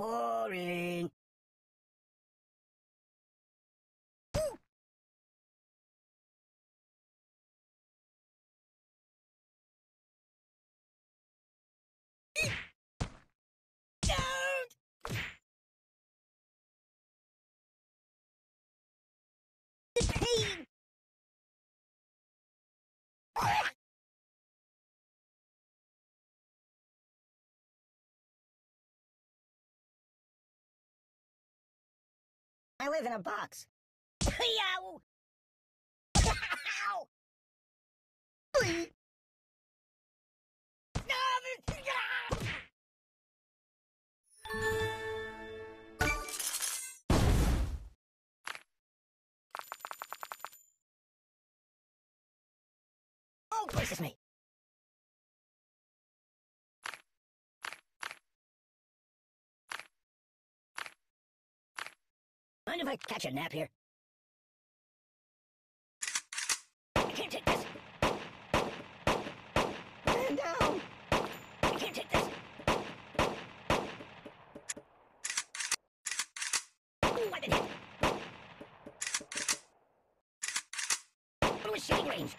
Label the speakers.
Speaker 1: Boring. I live in a box. Yow! Ow! Oh, gracious me! Mind if I catch a nap here? I can't take this! Man down! I can't take this! Ooh, I've been to shooting range!